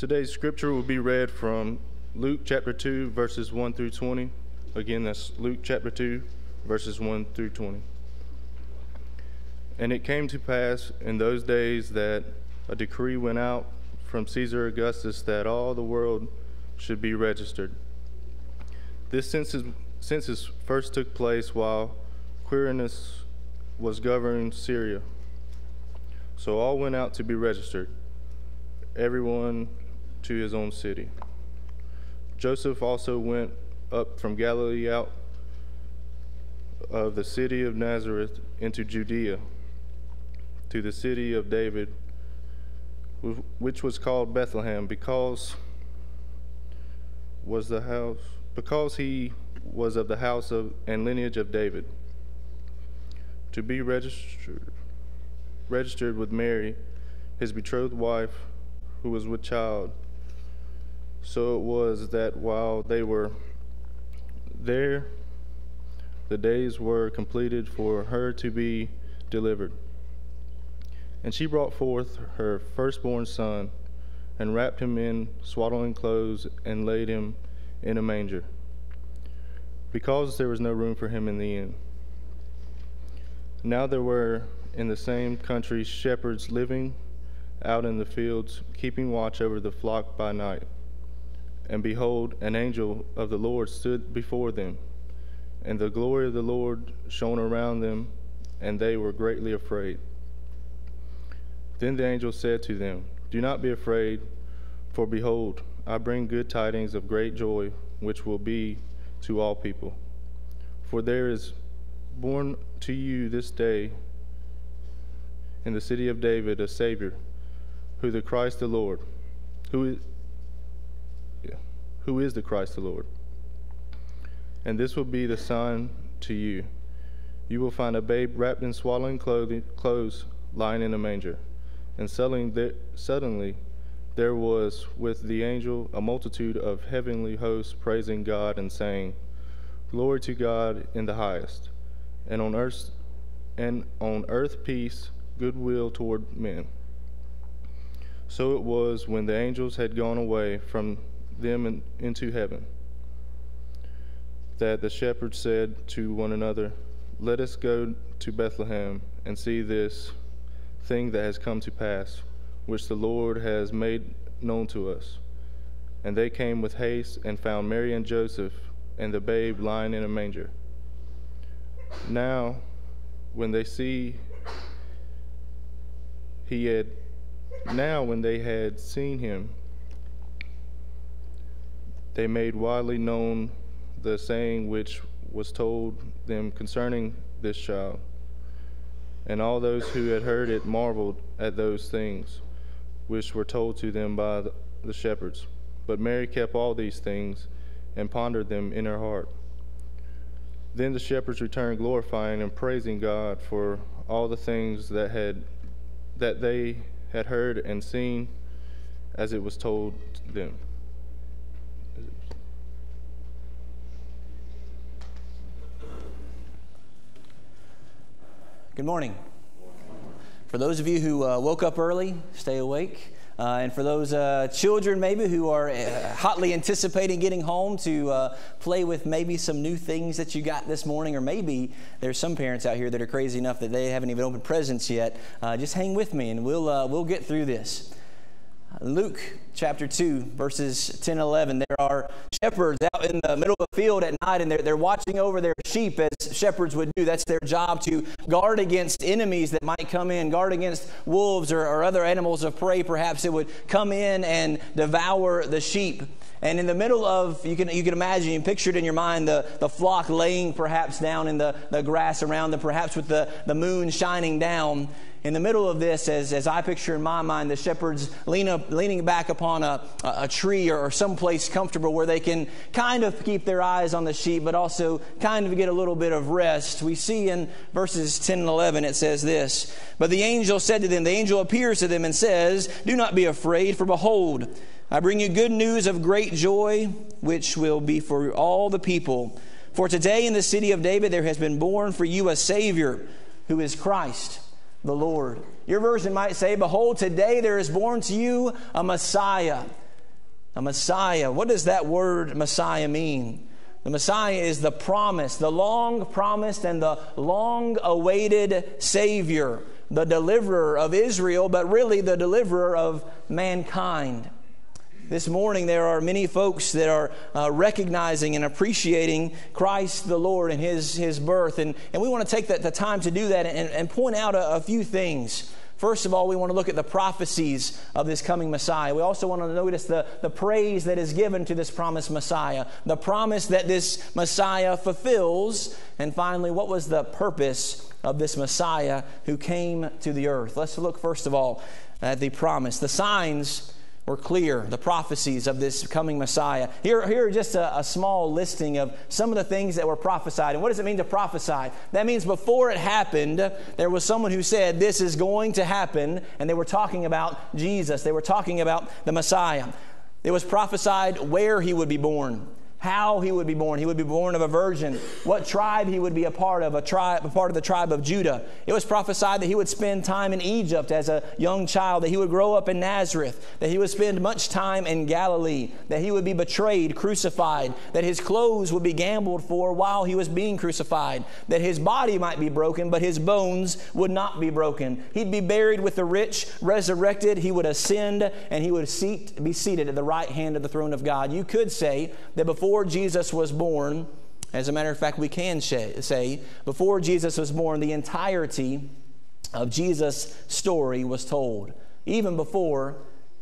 Today's scripture will be read from Luke chapter 2, verses 1 through 20. Again, that's Luke chapter 2, verses 1 through 20. And it came to pass in those days that a decree went out from Caesar Augustus that all the world should be registered. This census, census first took place while Quirinus was governing Syria. So all went out to be registered, everyone to his own city. Joseph also went up from Galilee out of the city of Nazareth into Judea to the city of David, which was called Bethlehem, because was the house because he was of the house of and lineage of David, to be registered registered with Mary, his betrothed wife, who was with child. So it was that while they were there, the days were completed for her to be delivered. And she brought forth her firstborn son, and wrapped him in swaddling clothes, and laid him in a manger, because there was no room for him in the inn. Now there were in the same country shepherds living out in the fields, keeping watch over the flock by night. And behold, an angel of the Lord stood before them, and the glory of the Lord shone around them, and they were greatly afraid. Then the angel said to them, Do not be afraid, for behold, I bring good tidings of great joy, which will be to all people. For there is born to you this day in the city of David a Savior, who the Christ the Lord, who is, who is the Christ the Lord. And this will be the sign to you. You will find a babe wrapped in swaddling clothes lying in a manger. And suddenly, suddenly there was with the angel a multitude of heavenly hosts praising God and saying, Glory to God in the highest, and on earth and on earth peace goodwill toward men. So it was when the angels had gone away from them in, into heaven that the shepherds said to one another, Let us go to Bethlehem and see this thing that has come to pass, which the Lord has made known to us. And they came with haste and found Mary and Joseph and the babe lying in a manger. Now, when they see he had now when they had seen him they made widely known the saying which was told them concerning this child. And all those who had heard it marveled at those things which were told to them by the shepherds. But mary kept all these things and pondered them in her heart. Then the shepherds returned glorifying and praising god for all the things that had that they had heard and seen as it was told them. Good morning. For those of you who uh, woke up early, stay awake. Uh, and for those uh, children maybe who are uh, hotly anticipating getting home to uh, play with maybe some new things that you got this morning, or maybe there's some parents out here that are crazy enough that they haven't even opened presents yet, uh, just hang with me and we'll, uh, we'll get through this. Luke chapter 2, verses 10 and 11. There are shepherds out in the middle of the field at night and they're, they're watching over their sheep as shepherds would do. That's their job to guard against enemies that might come in, guard against wolves or, or other animals of prey, perhaps, that would come in and devour the sheep. And in the middle of, you can, you can imagine, you picture it in your mind, the, the flock laying perhaps down in the, the grass around them, perhaps with the, the moon shining down in the middle of this, as, as I picture in my mind, the shepherds lean up, leaning back upon a, a tree or someplace comfortable where they can kind of keep their eyes on the sheep, but also kind of get a little bit of rest. We see in verses 10 and 11, it says this But the angel said to them, The angel appears to them and says, Do not be afraid, for behold, I bring you good news of great joy, which will be for all the people. For today in the city of David there has been born for you a Savior, who is Christ the Lord. Your version might say, Behold, today there is born to you a Messiah, A Messiah. What does that word Messiah mean? The Messiah is the promise, the long promised and the long awaited Savior, the deliverer of Israel, but really the deliverer of mankind. This morning, there are many folks that are uh, recognizing and appreciating Christ the Lord and His, his birth. And, and we want to take the, time to do that and, and point out a, a few things. First of all, we want to look at the prophecies of this coming Messiah. We also want to notice the, the praise that is given to this promised Messiah, the promise that this Messiah fulfills. And finally, what was the purpose of this Messiah who came to the earth? Let's look first of all at the promise. The signs were clear, the prophecies of this coming Messiah. Here, here are just a, a, small listing of some of the things that were prophesied. And what does it mean to prophesy? That means before it happened, there was someone who said, This is going to happen, and they were talking about Jesus. They were talking about the Messiah. It was prophesied where he would be born how he would be born. He would be born of a virgin, what tribe he would be a part of, a tribe, a part of the tribe of Judah. It was prophesied that he would spend time in Egypt as a young child, that he would grow up in Nazareth, that he would spend much time in Galilee, that he would be betrayed, crucified, that his clothes would be gambled for while he was being crucified, that his body might be broken, but his bones would not be broken. He'd be buried with the rich, resurrected, he would ascend, and he would seat, be seated at the right hand of the throne of God. You could say that before before Jesus was born, as a matter of fact, we can say, before Jesus was born, the entirety of Jesus' story was told. Even before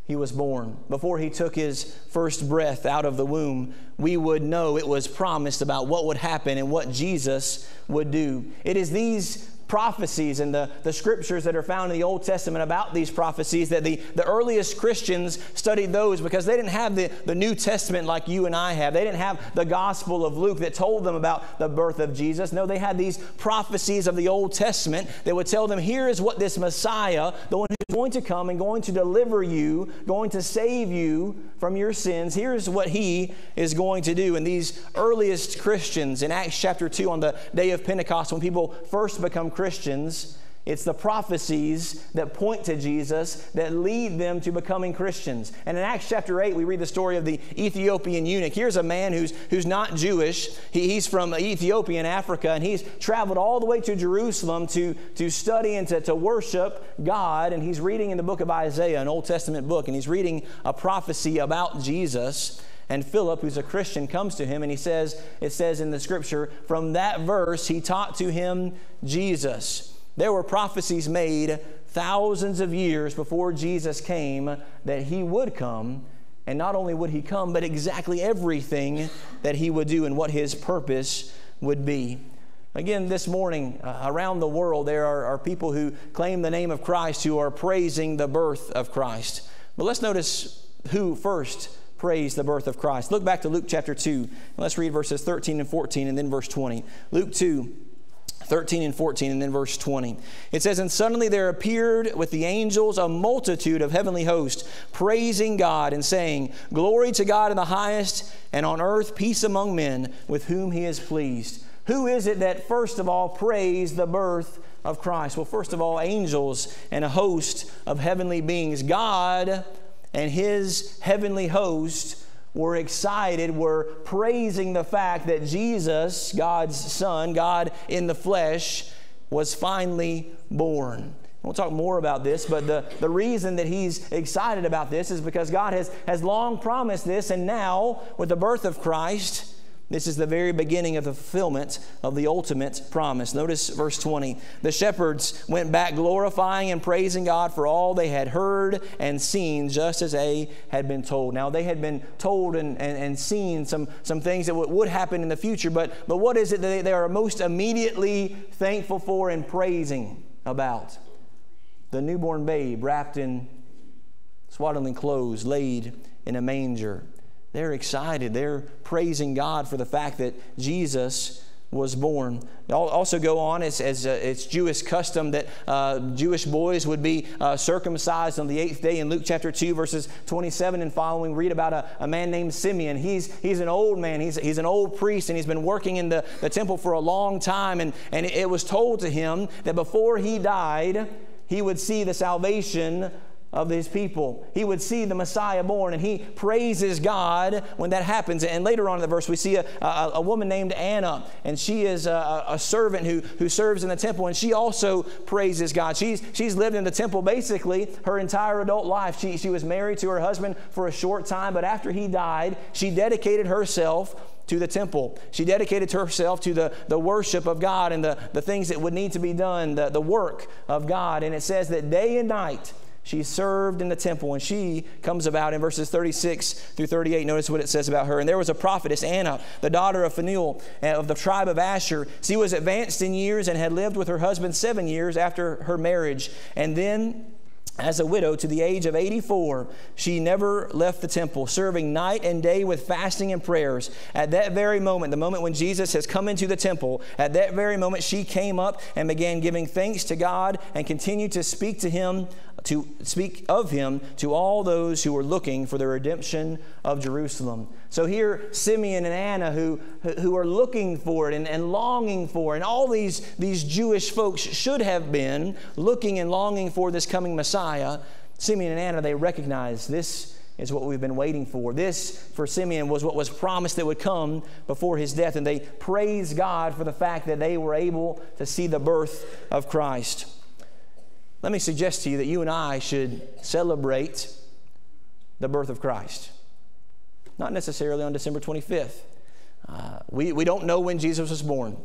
he was born, before he took his first breath out of the womb, we would know it was promised about what would happen and what Jesus would do. It is these prophecies and the, the scriptures that are found in the Old Testament about these prophecies that the, the earliest Christians studied those because they didn't have the, the New Testament like you and I have. They didn't have the Gospel of Luke that told them about the birth of Jesus. No, they had these prophecies of the Old Testament that would tell them here is what this Messiah, the one who's going to come and going to deliver you, going to save you from your sins, here's what he is going to do. And these earliest Christians in Acts chapter 2 on the day of Pentecost, when people first become Christians, it's the prophecies that point to Jesus that lead them to becoming Christians. And in Acts chapter 8, we read the story of the Ethiopian eunuch. Here's a man who's, who's not Jewish. He, he's from Ethiopia in Africa, and he's traveled all the way to Jerusalem to, to study and to, to worship God. And he's reading in the book of Isaiah, an Old Testament book, and he's reading a prophecy about Jesus. And Philip, who's a Christian, comes to him and he says, it says in the scripture, from that verse, he taught to him Jesus. There were prophecies made thousands of years before Jesus came that he would come. And not only would he come, but exactly everything that he would do and what his purpose would be. Again, this morning, uh, around the world, there are, are people who claim the name of Christ who are praising the birth of Christ. But let's notice who first praise the birth of Christ. Look back to Luke chapter 2. let's read verses 13 and 14 and then verse 20. Luke 2. 13 and 14, and then verse 20. It says, And suddenly there appeared with the angels a multitude of heavenly hosts, praising God and saying, Glory to God in the highest, and on earth peace among men with whom he is pleased. Who is it that first of all praised the birth of Christ? Well, first of all, angels and a host of heavenly beings. God and his heavenly host were excited, were praising the fact that Jesus, God's Son, God in the flesh, was finally born. We'll talk more about this, but the, the reason that he's excited about this is because God has, has long promised this, and now, with the birth of Christ, this is the very beginning of the fulfillment of the ultimate promise. Notice verse 20. The shepherds went back glorifying and praising God for all they had heard and seen, just as they had been told. Now, they had been told and, and, and seen some, some things that w- would happen in the future, but, but what is it that they, they are most immediately thankful for and praising about? The newborn babe wrapped in swaddling clothes, laid in a manger. They're excited. They're praising God for the fact that Jesus was born. Also go on, as, as uh, it's Jewish custom that uh, Jewish boys would be uh, circumcised on the eighth day. In Luke chapter 2, verses 27 and following, read about a, a man named Simeon. He's, he's an old man, he's, he's an old priest, and he's been working in the, the temple for a long time. And, and it was told to him that before he died, he would see the salvation of his people. He would see the Messiah born, and he praises God when that happens. And later on in the verse, we see a, a, a woman named Anna, and she is a, a, servant who, who serves in the temple, and she also praises God. She's, she's lived in the temple basically her entire adult life. She, she was married to her husband for a short time, but after he died, she dedicated herself to the temple. She dedicated herself to the, the worship of God and the, the things that would need to be done, the, the work of God. And it says that day and night, she served in the temple, and she comes about in verses 36 through 38. Notice what it says about her. And there was a prophetess, Anna, the daughter of Phanuel uh, of the tribe of Asher. She was advanced in years and had lived with her husband seven years after her marriage. And then as a widow to the age of 84, she never left the temple, serving night and day with fasting and prayers. At that very moment, the moment when Jesus has come into the temple, at that very moment, she came up and began giving thanks to God and continued to speak to him to speak of him to all those who were looking for the redemption of Jerusalem. So here, Simeon and Anna, who, who are looking for it and, and longing for and all these, these Jewish folks should have been looking and longing for this coming Messiah, Simeon and Anna, they recognize this is what we've been waiting for. This, for Simeon, was what was promised that would come before his death, and they praise God for the fact that they were able to see the birth of Christ. Let me suggest to you that you and I should celebrate the birth of Christ. Not necessarily on December 25th. Uh, we, we don't know when Jesus was born.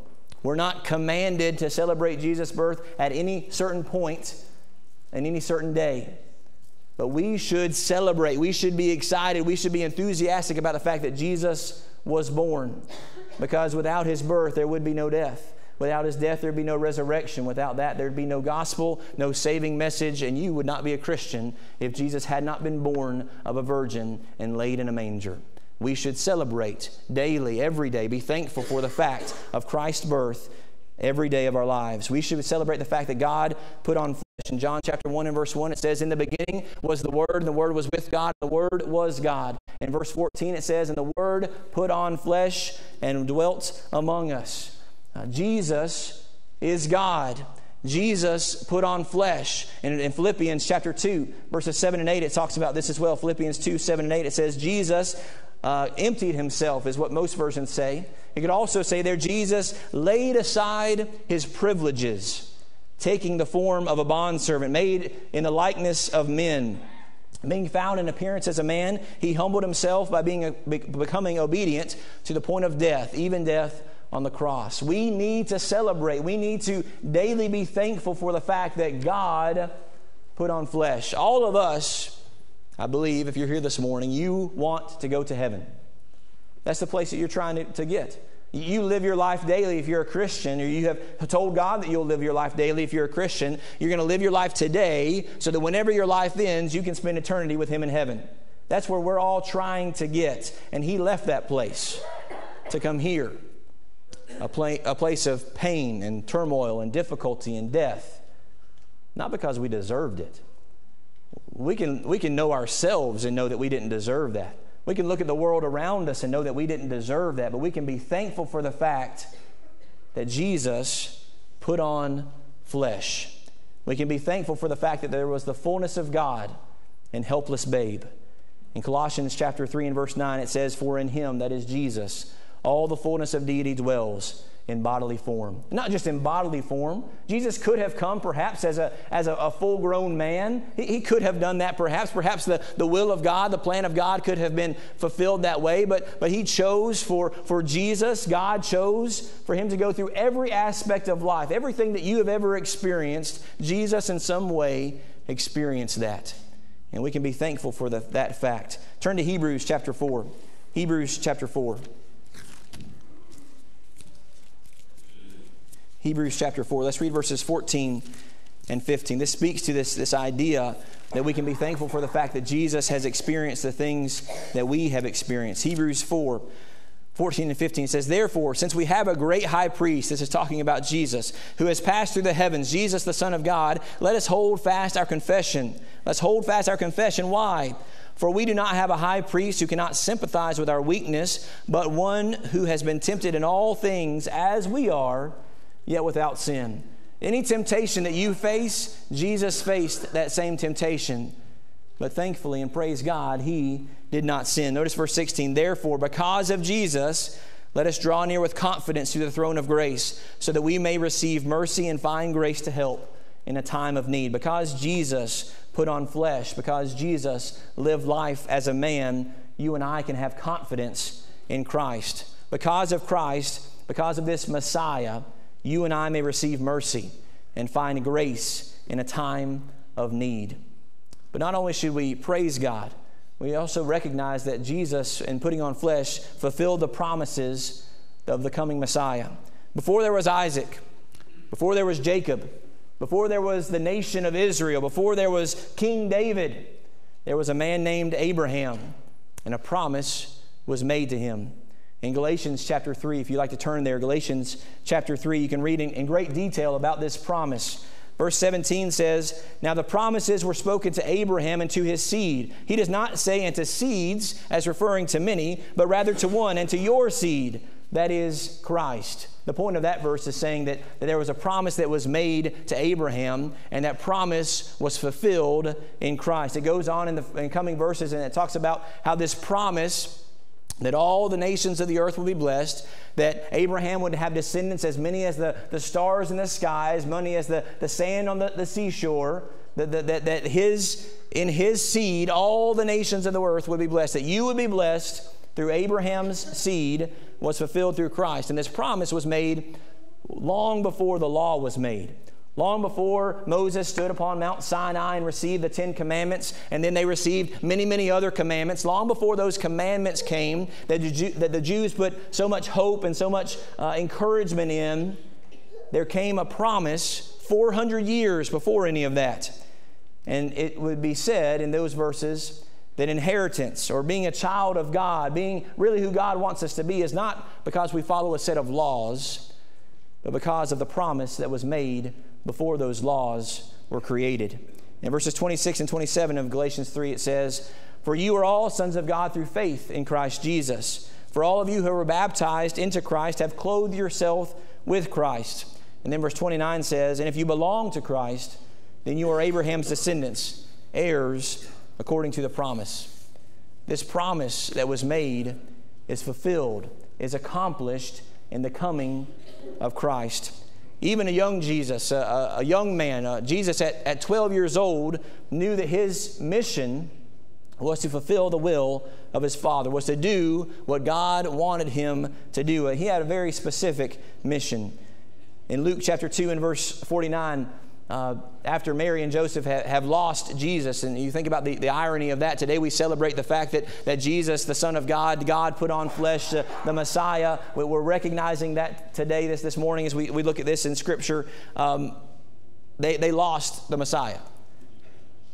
We're not commanded to celebrate Jesus' birth at any certain point and any certain day. But we should celebrate. We should be excited. We should be enthusiastic about the fact that Jesus was born. Because without his birth, there would be no death. Without his death, there'd be no resurrection. Without that, there'd be no gospel, no saving message, and you would not be a Christian if Jesus had not been born of a virgin and laid in a manger. We should celebrate daily, every day, be thankful for the fact of Christ's birth every day of our lives. We should celebrate the fact that God put on flesh. In John chapter 1 and verse 1, it says, In the beginning was the Word, and the Word was with God, the Word was God. In verse 14, it says, And the Word put on flesh and dwelt among us. Uh, Jesus is God. Jesus put on flesh. And in Philippians chapter 2, verses 7 and 8, it talks about this as well. Philippians 2, 7 and 8, it says, Jesus uh, emptied himself, is what most versions say. You could also say there, Jesus laid aside his privileges, taking the form of a bondservant, made in the likeness of men. Being found in appearance as a man, he humbled himself by being becoming obedient to the point of death, even death on the cross. We need to celebrate. We need to daily be thankful for the fact that God put on flesh. All of us, I believe, if you're here this morning, you want to go to heaven. That's the place that you're trying to, to get. You live your life daily if you're a Christian, or you have told God that you'll live your life daily if you're a Christian. You're going to live your life today so that whenever your life ends, you can spend eternity with Him in heaven. That's where we're all trying to get. And He left that place to come here a, pla- a place of pain and turmoil and difficulty and death, not because we deserved it. We can, we can know ourselves and know that we didn't deserve that. We can look at the world around us and know that we didn't deserve that, but we can be thankful for the fact that Jesus put on flesh. We can be thankful for the fact that there was the fullness of God in helpless babe. In Colossians chapter 3 and verse 9 it says for in him that is Jesus all the fullness of deity dwells in bodily form. Not just in bodily form. Jesus could have come perhaps as a, as a, a full grown man. He, he, could have done that perhaps. Perhaps the, the will of God, the plan of God could have been fulfilled that way. But, but he chose for, for Jesus, God chose for him to go through every aspect of life. Everything that you have ever experienced, Jesus in some way experienced that. And we can be thankful for the, that fact. Turn to Hebrews chapter 4. Hebrews chapter 4. Hebrews chapter 4. Let's read verses 14 and 15. This speaks to this, this idea that we can be thankful for the fact that Jesus has experienced the things that we have experienced. Hebrews 4. 14 and 15 says, Therefore, since we have a great high priest, this is talking about Jesus, who has passed through the heavens, Jesus, the Son of God, let us hold fast our confession. Let's hold fast our confession. Why? For we do not have a high priest who cannot sympathize with our weakness, but one who has been tempted in all things as we are yet without sin. Any temptation that you face, Jesus faced that same temptation, but thankfully and praise God, he did not sin. Notice verse 16. Therefore, because of Jesus, let us draw near with confidence to the throne of grace, so that we may receive mercy and find grace to help in a time of need. Because Jesus put on flesh, because Jesus lived life as a man, you and I can have confidence in Christ. Because of Christ, because of this Messiah, you and I may receive mercy and find grace in a time of need. But not only should we praise God, we also recognize that Jesus, in putting on flesh, fulfilled the promises of the coming Messiah. Before there was Isaac, before there was Jacob, before there was the nation of Israel, before there was King David, there was a man named Abraham, and a promise was made to him. In Galatians chapter 3, if you'd like to turn there, Galatians chapter 3, you can read in, in great detail about this promise. Verse 17 says, Now the promises were spoken to Abraham and to his seed. He does not say, and to seeds, as referring to many, but rather to one, and to your seed, that is Christ. The point of that verse is saying that, that there was a promise that was made to Abraham, and that promise was fulfilled in Christ. It goes on in the in coming verses, and it talks about how this promise that all the nations of the earth will be blessed, that Abraham would have descendants as many as the, the stars in the sky, as many as the, the sand on the, the seashore, that, that, that his, in his seed all the nations of the earth would be blessed, that you would be blessed through Abraham's seed was fulfilled through Christ. And this promise was made long before the law was made. Long before Moses stood upon Mount Sinai and received the Ten Commandments, and then they received many, many other commandments, long before those commandments came that the, Jew, that the Jews put so much hope and so much uh, encouragement in, there came a promise 400 years before any of that. And it would be said in those verses that inheritance or being a child of God, being really who God wants us to be, is not because we follow a set of laws, but because of the promise that was made before those laws were created. In verses 26 and 27 of Galatians 3, it says, For you are all sons of God through faith in Christ Jesus. For all of you who were baptized into Christ have clothed yourself with Christ. And then verse 29 says, And if you belong to Christ, then you are Abraham's descendants, heirs according to the promise. This promise that was made is fulfilled, is accomplished in the coming of Christ. Even a young Jesus, a, a young man, uh, Jesus at, at 12 years old, knew that his mission was to fulfill the will of his father, was to do what God wanted him to do. He had a very specific mission. In Luke chapter 2 and verse 49, uh, after Mary and Joseph ha- have lost Jesus. And you think about the, the irony of that. Today we celebrate the fact that, that Jesus, the Son of God, God put on flesh, uh, the Messiah. We're recognizing that today, this, this morning, as we, we look at this in Scripture. Um, they, they lost the Messiah.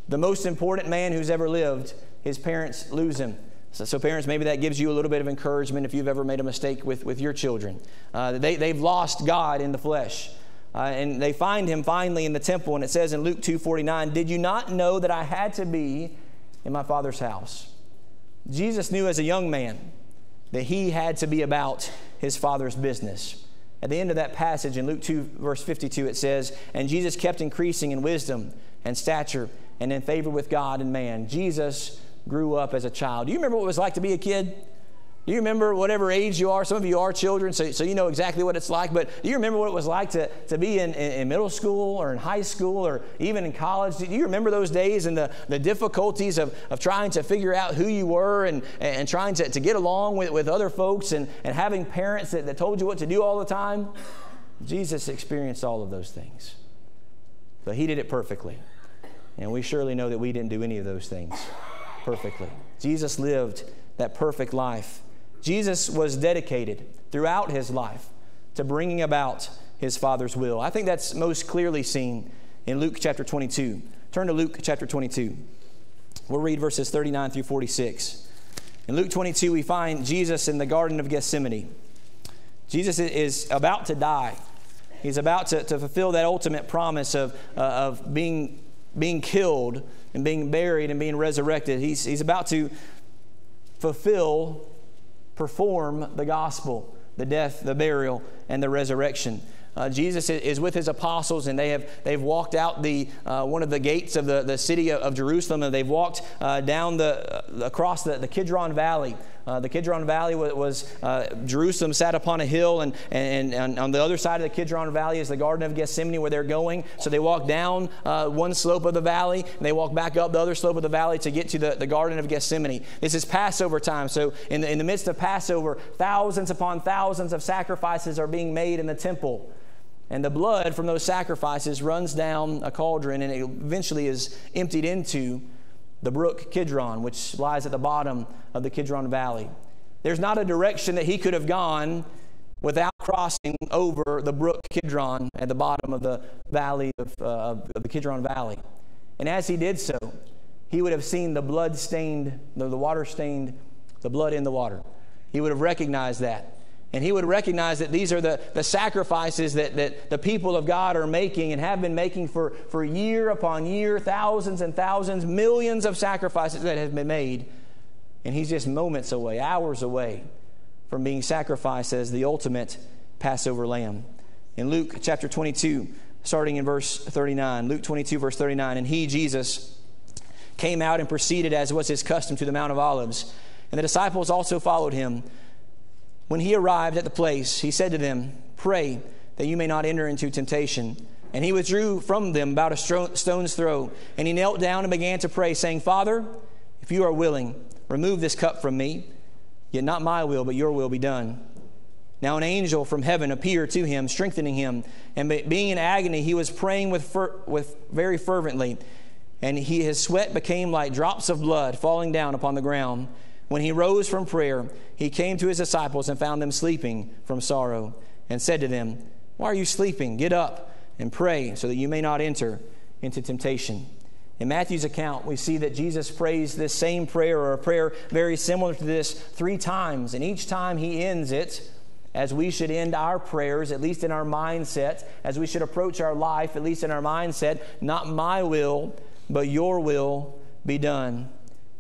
The most important man who's ever lived, his parents lose him. So, so, parents, maybe that gives you a little bit of encouragement if you've ever made a mistake with, with your children. Uh, they, they've lost God in the flesh. Uh, and they find him finally in the temple, and it says in Luke 2:49, "Did you not know that I had to be in my Father's house?" Jesus knew as a young man that he had to be about his Father's business. At the end of that passage in Luke 2, verse 52, it says, And Jesus kept increasing in wisdom and stature and in favor with God and man. Jesus grew up as a child. Do you remember what it was like to be a kid? Do you remember whatever age you are? Some of you are children, so, so you know exactly what it's like. But do you remember what it was like to, to be in, in, in middle school or in high school or even in college? Do you remember those days and the, the difficulties of, of trying to figure out who you were and, and trying to, to get along with, with other folks and, and having parents that, that told you what to do all the time? Jesus experienced all of those things. But he did it perfectly. And we surely know that we didn't do any of those things perfectly. Jesus lived that perfect life. Jesus was dedicated throughout his life to bringing about his Father's will. I think that's most clearly seen in Luke chapter 22. Turn to Luke chapter 22. We'll read verses 39 through 46. In Luke 22, we find Jesus in the Garden of Gethsemane. Jesus is about to die. He's about to, to fulfill that ultimate promise of, uh, of being, being killed and being buried and being resurrected. He's, he's about to fulfill perform the gospel, the death, the burial, and the resurrection. Uh, Jesus is with his apostles, and they have they've walked out the uh, one of the gates of the, the city of, of Jerusalem, and they've walked uh, down the uh, across the, the Kidron Valley. Uh, the Kidron Valley was, was uh, Jerusalem sat upon a hill, and, and, and, on the other side of the Kidron Valley is the Garden of Gethsemane where they're going. So they walk down one slope of the valley, and they walk back up the other slope of the valley to get to the, the Garden of Gethsemane. This is Passover time. So in the, in the midst of Passover, thousands upon thousands of sacrifices are being made in the temple. And the blood from those sacrifices runs down a cauldron and it eventually is emptied into the brook Kidron, which lies at the bottom of the Kidron Valley. There's not a direction that he could have gone without crossing over the brook Kidron at the bottom of the valley of, uh, of the Kidron Valley. And as he did so, he would have seen the blood stained, the, the water stained, the blood in the water. He would have recognized that. And he would recognize that these are the, the sacrifices that, that the people of God are making and have been making for, for year upon year, thousands and thousands, millions of sacrifices that have been made. And he's just moments away, hours away from being sacrificed as the ultimate Passover lamb. In Luke chapter 22, starting in verse 39, Luke 22, verse 39, and he, Jesus, came out and proceeded as was his custom to the Mount of Olives. And the disciples also followed him. When he arrived at the place, he said to them, Pray that you may not enter into temptation. And he withdrew from them about a stone's throw. And he knelt down and began to pray, saying, Father, if you are willing, remove this cup from me. Yet not my will, but your will be done. Now an angel from heaven appeared to him, strengthening him. And being in agony, he was praying with, fer- with very fervently. And he, his sweat became like drops of blood falling down upon the ground. When he rose from prayer, he came to his disciples and found them sleeping from sorrow, and said to them, Why are you sleeping? Get up and pray, so that you may not enter into temptation. In Matthew's account, we see that Jesus prays this same prayer or a prayer very similar to this three times, and each time he ends it, as we should end our prayers, at least in our mindset, as we should approach our life, at least in our mindset, not my will, but your will be done.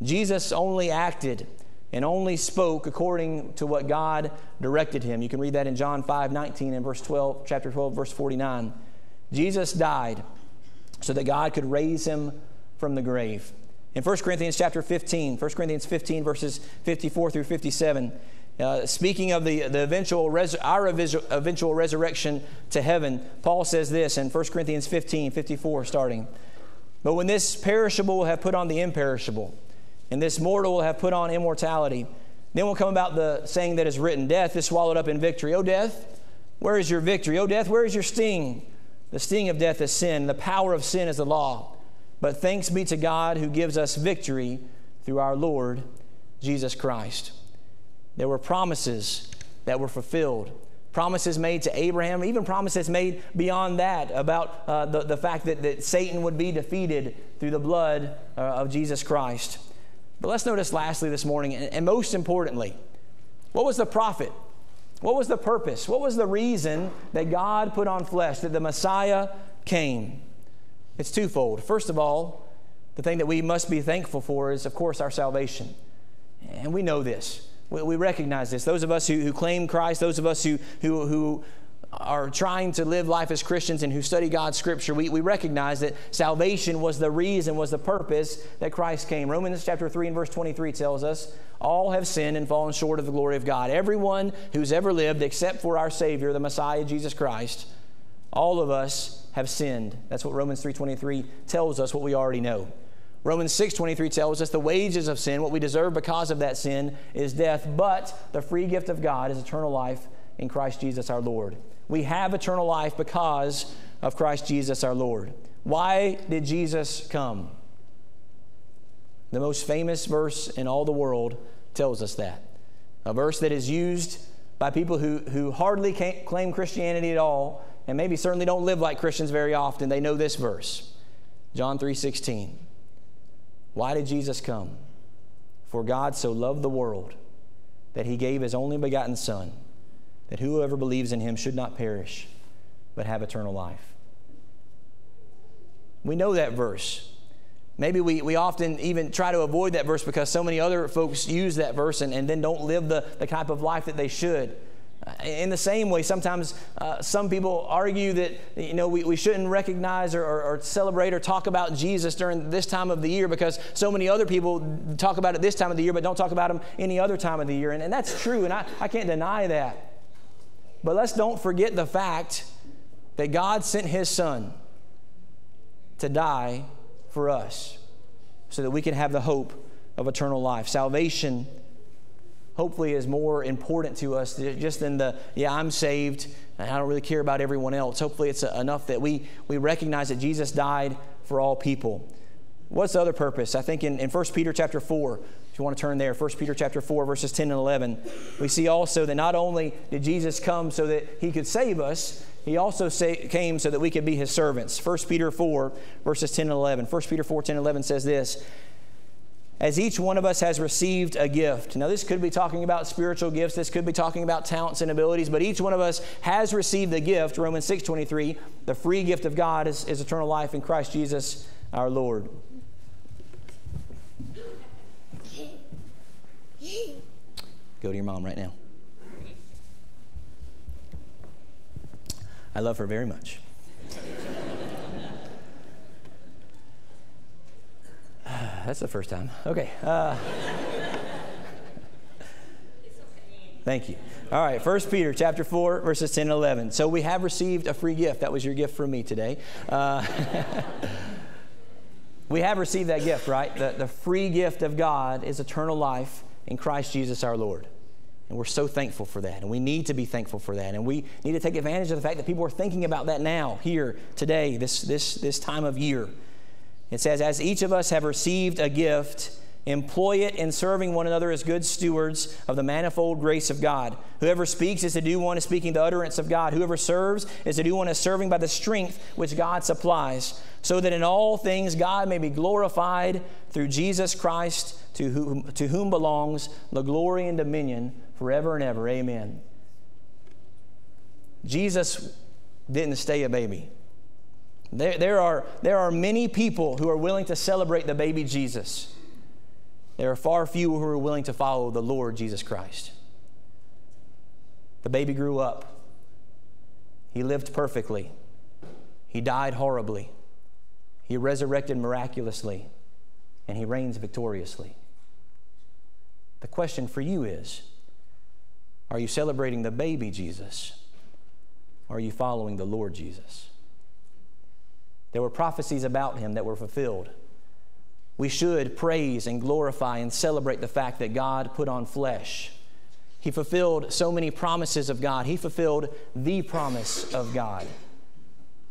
Jesus only acted and only spoke according to what God directed him. You can read that in John 5 19 and verse 12, chapter 12, verse 49. Jesus died so that God could raise him from the grave. In 1 Corinthians chapter 15, 1 Corinthians 15, verses 54 through 57, uh, speaking of the, the eventual res- our eventual resurrection to heaven, Paul says this in 1 Corinthians 15, 54, starting. But when this perishable will have put on the imperishable, and this mortal will have put on immortality. Then will come about the saying that is written Death is swallowed up in victory. O death, where is your victory? O death, where is your sting? The sting of death is sin, the power of sin is the law. But thanks be to God who gives us victory through our Lord Jesus Christ. There were promises that were fulfilled. Promises made to Abraham, even promises made beyond that about uh, the, the fact that, that Satan would be defeated through the blood uh, of Jesus Christ. But let's notice lastly this morning, and most importantly, what was the profit? What was the purpose? What was the reason that God put on flesh, that the Messiah came? It's twofold. First of all, the thing that we must be thankful for is, of course, our salvation. And we know this. We, we recognize this. Those of us who, who claim Christ, those of us who, who, who are trying to live life as Christians and who study God's scripture, we, we recognize that salvation was the reason, was the purpose that Christ came. Romans chapter 3 and verse 23 tells us, All have sinned and fallen short of the glory of God. Everyone who's ever lived, except for our Savior, the Messiah, Jesus Christ, all of us have sinned. That's what Romans 3.23 tells us, what we already know. Romans 6:23 tells us the wages of sin, what we deserve because of that sin, is death, but the free gift of God is eternal life in Christ Jesus our Lord. We have eternal life because of Christ Jesus our Lord. Why did Jesus come? The most famous verse in all the world tells us that. A verse that is used by people who, who hardly claim Christianity at all and maybe certainly don't live like Christians very often. They know this verse. John 3:16. Why did Jesus come? For God so loved the world that he gave his only begotten son that whoever believes in him should not perish, but have eternal life. We know that verse. Maybe we, we often even try to avoid that verse because so many other folks use that verse and, and then don't live the, the type of life that they should. In the same way, sometimes uh, some people argue that you know we, we shouldn't recognize or, or, or, celebrate or talk about Jesus during this time of the year because so many other people talk about it this time of the year but don't talk about him any other time of the year. And, and that's true, and I, I can't deny that. But let's don't forget the fact that God sent his son to die for us so that we can have the hope of eternal life. Salvation hopefully is more important to us just than the, yeah, I'm saved and I don't really care about everyone else. Hopefully it's enough that we, we recognize that Jesus died for all people. What's the other purpose? I think in, in 1 Peter chapter 4, if you want to turn there, 1 Peter chapter 4, verses 10 and 11, we see also that not only did Jesus come so that he could save us, he also say, came so that we could be his servants. 1 Peter 4, verses 10 and 11. 1 Peter 4, 10 and 11 says this as each one of us has received a gift. Now, this could be talking about spiritual gifts, this could be talking about talents and abilities, but each one of us has received a gift. Romans 6 23, the free gift of God is, is eternal life in Christ Jesus our Lord. Go to your mom right now. I love her very much. That's the first time. Okay. Uh, thank you. All right, 1 Peter chapter 4, verses 10 and 11. So we have received a free gift. That was your gift from me today. Uh, we have received that gift, right? The, the free gift of God is eternal life in Christ Jesus our Lord. And we're so thankful for that. And we need to be thankful for that. And we need to take advantage of the fact that people are thinking about that now, here, today, this, this, this time of year. It says, As each of us have received a gift, employ it in serving one another as good stewards of the manifold grace of God. Whoever speaks is to do one is speaking the utterance of God. Whoever serves is to do one is serving by the strength which God supplies, so that in all things God may be glorified through Jesus Christ, to whom, to whom belongs the glory and dominion forever and ever. Amen. Jesus didn't stay a baby. There, there, are, there are many people who are willing to celebrate the baby Jesus. There are far few who are willing to follow the Lord Jesus Christ. The baby grew up. He lived perfectly. He died horribly. He resurrected miraculously. And he reigns victoriously. The question for you is Are you celebrating the baby Jesus? Are you following the Lord Jesus? There were prophecies about him that were fulfilled. We should praise and glorify and celebrate the fact that God put on flesh. He fulfilled so many promises of God. He fulfilled the promise of God.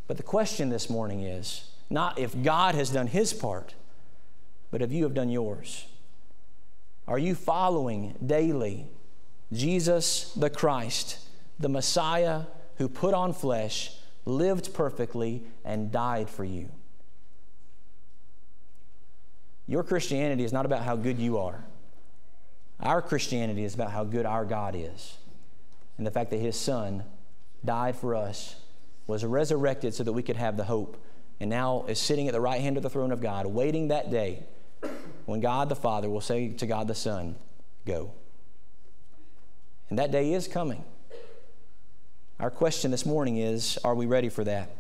But the question this morning is not if God has done his part, but if you have done yours. Are you following daily Jesus the Christ, the Messiah who put on flesh lived perfectly, and died for you. Your Christianity is not about how good you are. Our Christianity is about how good our God is and the fact that His Son died for us, was resurrected so that we could have the hope, and now is sitting at the right hand of the throne of God, waiting that day when God the Father will say to God the Son, Go. And that day is coming. Our question this morning is Are we ready for that?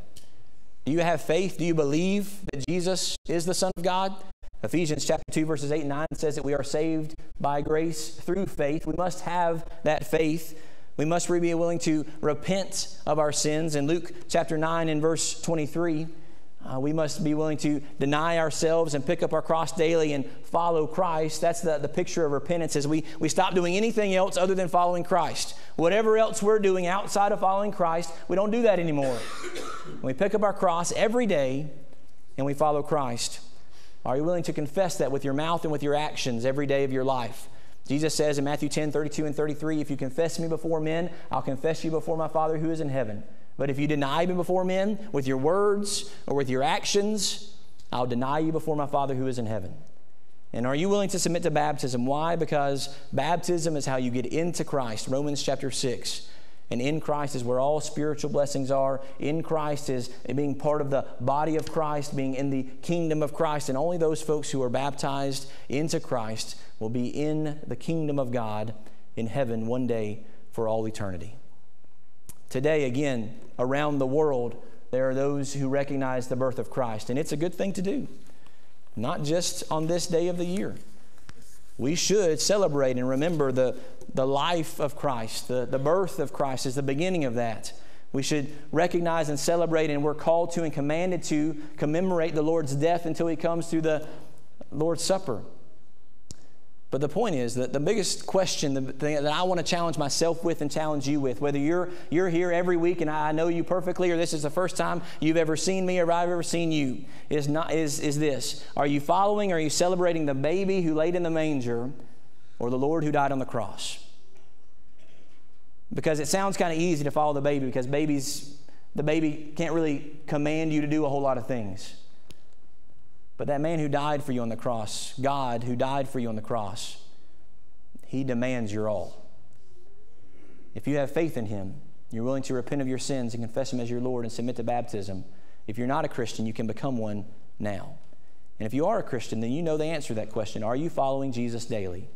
Do you have faith? Do you believe that Jesus is the Son of God? Ephesians chapter 2, verses 8 and 9 says that we are saved by grace through faith. We must have that faith. We must be willing to repent of our sins. In Luke chapter 9 and verse 23, uh, we must be willing to deny ourselves and pick up our cross daily and follow Christ. That's the, the picture of repentance is we, we stop doing anything else other than following Christ. Whatever else we're doing outside of following Christ, we don't do that anymore. we pick up our cross every day and we follow Christ. Are you willing to confess that with your mouth and with your actions every day of your life? Jesus says in Matthew 10, 32 and 33, If you confess me before men, I'll confess you before my Father who is in heaven. But if you deny me before men with your words or with your actions, I'll deny you before my Father who is in heaven. And are you willing to submit to baptism? Why? Because baptism is how you get into Christ. Romans chapter 6. And in Christ is where all spiritual blessings are. In Christ is being part of the body of Christ, being in the kingdom of Christ. And only those folks who are baptized into Christ will be in the kingdom of God in heaven one day for all eternity. Today, again, around the world, there are those who recognize the birth of Christ, and it's a good thing to do, not just on this day of the year. We should celebrate and remember the, the life of Christ. The, the birth of Christ is the beginning of that. We should recognize and celebrate, and we're called to and commanded to commemorate the Lord's death until He comes through the Lord's Supper. But the point is that the biggest question the thing that I want to challenge myself with and challenge you with, whether you're, you're here every week and I know you perfectly, or this is the first time you've ever seen me or I've ever seen you, is, not, is, is this Are you following, are you celebrating the baby who laid in the manger or the Lord who died on the cross? Because it sounds kind of easy to follow the baby because babies, the baby can't really command you to do a whole lot of things. But that man who died for you on the cross, God who died for you on the cross, he demands your all. If you have faith in him, you're willing to repent of your sins and confess him as your Lord and submit to baptism. If you're not a Christian, you can become one now. And if you are a Christian, then you know the answer to that question. Are you following Jesus daily?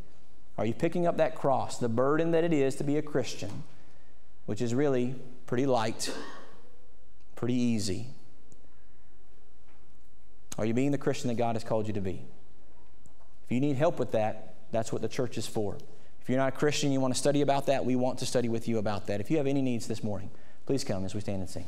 Are you picking up that cross, the burden that it is to be a Christian, which is really pretty light, pretty easy? Are you being the Christian that God has called you to be? If you need help with that, that's what the church is for. If you're not a Christian, you want to study about that, we want to study with you about that. If you have any needs this morning, please come as we stand and sing.